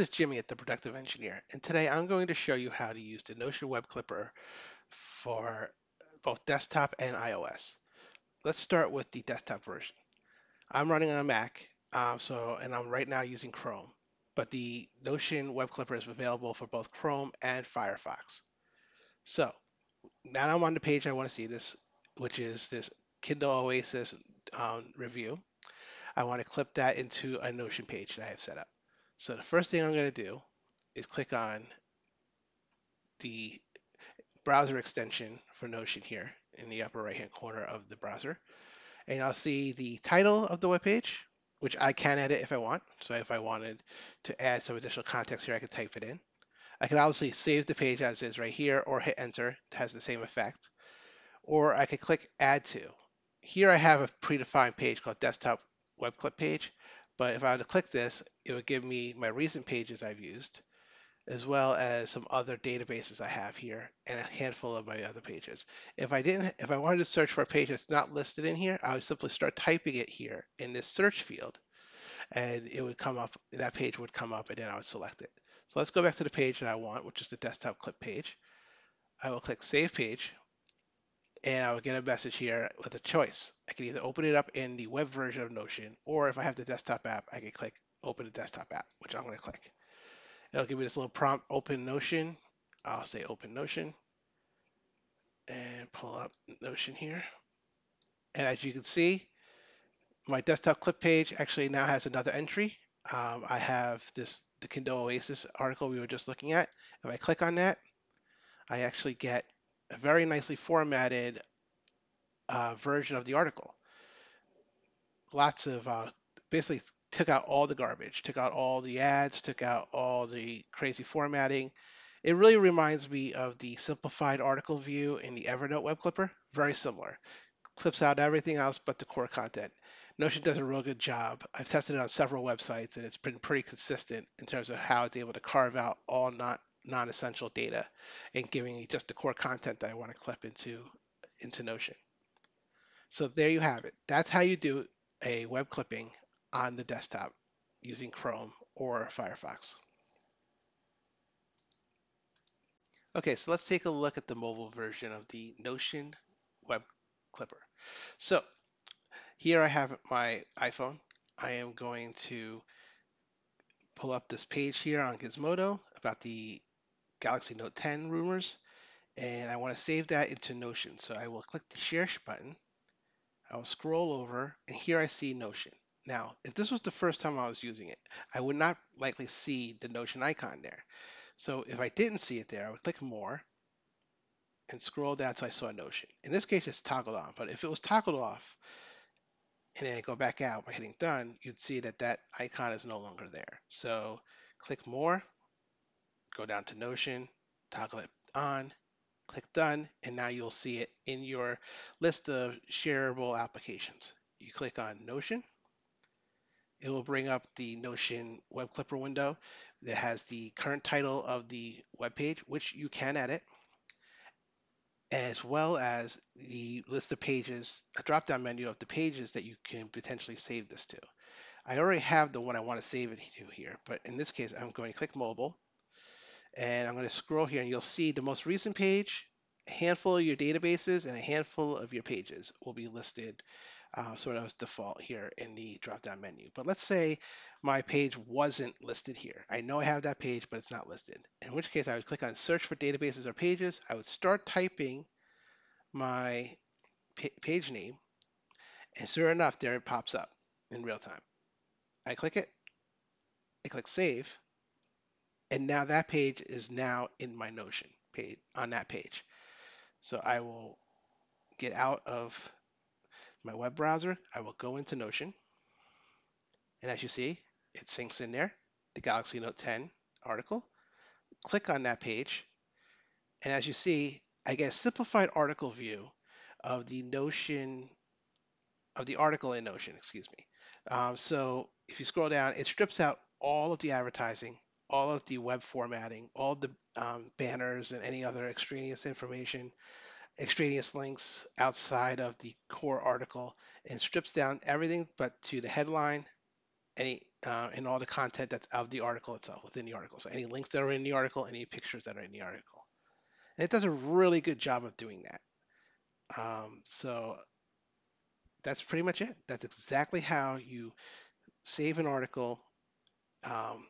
is Jimmy at The Productive Engineer, and today I'm going to show you how to use the Notion Web Clipper for both desktop and iOS. Let's start with the desktop version. I'm running on a Mac, um, so and I'm right now using Chrome, but the Notion Web Clipper is available for both Chrome and Firefox. So now I'm on the page I want to see this, which is this Kindle Oasis um, review. I want to clip that into a Notion page that I have set up. So the first thing I'm going to do is click on the browser extension for Notion here in the upper right hand corner of the browser. And I'll see the title of the web page, which I can edit if I want. So if I wanted to add some additional context here, I could type it in. I can obviously save the page as is right here or hit enter. It has the same effect. Or I could click add to. Here I have a predefined page called desktop web clip page. But if I were to click this, it would give me my recent pages I've used, as well as some other databases I have here and a handful of my other pages. If I didn't, if I wanted to search for a page that's not listed in here, I would simply start typing it here in this search field and it would come up, that page would come up and then I would select it. So let's go back to the page that I want, which is the desktop clip page. I will click save page and I would get a message here with a choice. I can either open it up in the web version of Notion, or if I have the desktop app, I can click open the desktop app, which I'm going to click. It'll give me this little prompt, open Notion. I'll say open Notion and pull up Notion here. And as you can see, my desktop clip page actually now has another entry. Um, I have this the Kindle Oasis article we were just looking at. If I click on that, I actually get a very nicely formatted uh, version of the article. Lots of uh, basically took out all the garbage, took out all the ads, took out all the crazy formatting. It really reminds me of the simplified article view in the Evernote web clipper. Very similar. Clips out everything else but the core content. Notion does a real good job. I've tested it on several websites and it's been pretty consistent in terms of how it's able to carve out all not non-essential data and giving me just the core content that I want to clip into into Notion. So there you have it. That's how you do a web clipping on the desktop using Chrome or Firefox. Okay, so let's take a look at the mobile version of the Notion web clipper. So here I have my iPhone. I am going to pull up this page here on Gizmodo about the Galaxy Note 10 rumors, and I want to save that into Notion. So I will click the Share button. I will scroll over, and here I see Notion. Now, if this was the first time I was using it, I would not likely see the Notion icon there. So if I didn't see it there, I would click More and scroll down until I saw Notion. In this case, it's toggled on, but if it was toggled off and then I go back out by hitting Done, you'd see that that icon is no longer there. So click More, go down to Notion, toggle it on, click done, and now you'll see it in your list of shareable applications. You click on Notion, it will bring up the Notion web clipper window that has the current title of the web page, which you can edit, as well as the list of pages, a drop-down menu of the pages that you can potentially save this to. I already have the one I want to save it to here, but in this case, I'm going to click mobile, and I'm going to scroll here and you'll see the most recent page, a handful of your databases and a handful of your pages will be listed uh, sort of as default here in the drop-down menu. But let's say my page wasn't listed here. I know I have that page, but it's not listed. In which case I would click on search for databases or pages. I would start typing my page name and sure enough, there it pops up in real time. I click it, I click save, and now that page is now in my Notion page on that page. So I will get out of my web browser. I will go into Notion. And as you see, it syncs in there, the Galaxy Note 10 article. Click on that page. And as you see, I get a simplified article view of the Notion, of the article in Notion, excuse me. Um, so if you scroll down, it strips out all of the advertising, all of the web formatting, all the um, banners and any other extraneous information, extraneous links outside of the core article, and strips down everything but to the headline, any uh, and all the content that's of the article itself within the article. So any links that are in the article, any pictures that are in the article. And it does a really good job of doing that. Um, so that's pretty much it. That's exactly how you save an article um,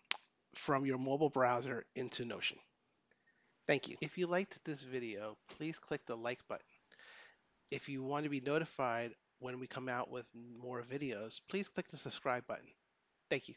from your mobile browser into Notion. Thank you. If you liked this video, please click the like button. If you want to be notified when we come out with more videos, please click the subscribe button. Thank you.